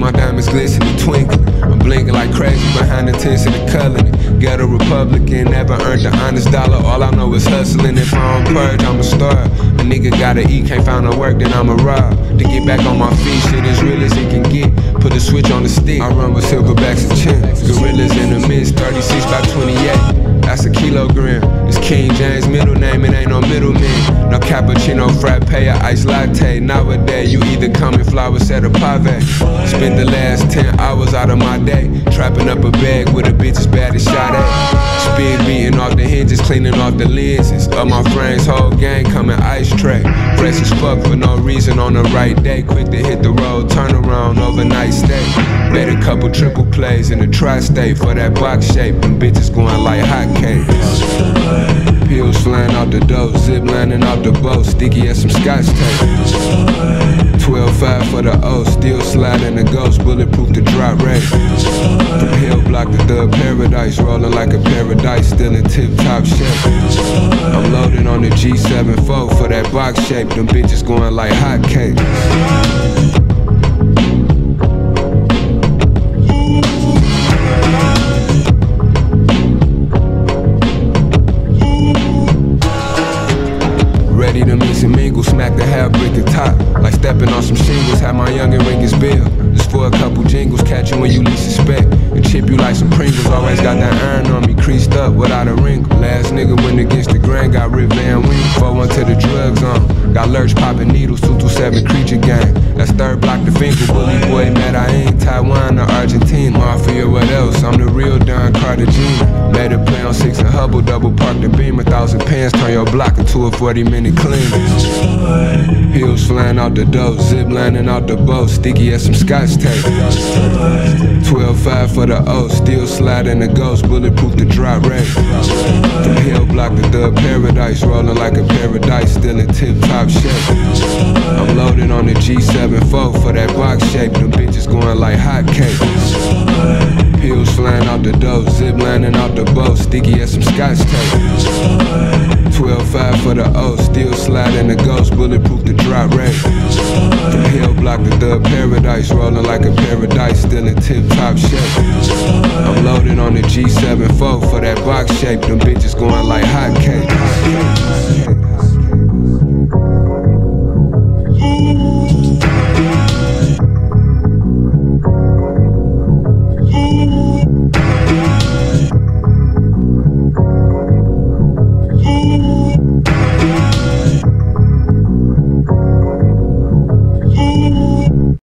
diamonds glistening, twinkling. I'm blinking like crazy behind the tents and the coloring. Ghetto Republican, never earned an honest dollar. All I know is hustling. If I don't purge, I'm a star. A nigga gotta eat, can't find no work, then I'm a rob. To get back on my feet, shit as real as it can get. Put a switch on the stick. I run with silverbacks and chins. Gorillas in the midst, 36 by 28. That's a kilogram. It's King James middle name, it ain't no middleman. No cappuccino, frappe, or iced latte. Nowadays, you either come in flowers at a pave. Spent the last 10 hours out of my day trapping up a bag with a bitch as bad as shot at. Speed beating off the hinges, cleaning off the lenses. Of my friends, whole gang coming ice tray. Fresh as fuck for no reason on the right day. Quick to hit the road, turn around, overnight stay. Made a couple triple plays in the tri-state for that box shape. Them bitches going like hotcakes. Pills flying out the door, zip lining out the boat, sticky as some scotch tape. 12-5 for the O, still sliding the ghost, bulletproof the drop rate. From Hill Block to the paradise, rolling like a paradise, still in tip-top shape. I'm loading on the G74 for that box shape, them bitches going like hotcakes. Some shingles, have my youngin' ring his bell. Just for a couple jingles, catch you when you least suspect. And chip you like some Pringles, always got that iron on me, creased up without a wrinkle. Last nigga went against the grain, got Rip Van Winkle. 4 to the drugs on. Got lurch popping needles, 227 creature gang. That's third block the Finkel, bully boy, mad I park the beam, a thousand pants, turn your block into a 40 minute clean. Heels flying out the door, zip lining out the boat, sticky as some scotch tape. 12-5 for the O, still sliding the ghost, bulletproof the drop rate. From Hill Block the paradise, rolling like a paradise, still in tip top shape. I'm loaded on the G74 for that box shape, them bitches going like hotcakes. Out the door, zip lining out the boat, sticky as some scotch tape. 12-5 for the O, still sliding the ghost, bulletproof the drop rate. From hell Block to the paradise, rolling like a paradise, still in tip top shape. I'm loaded on the G74 for that box shape, them bitches going like hotcakes.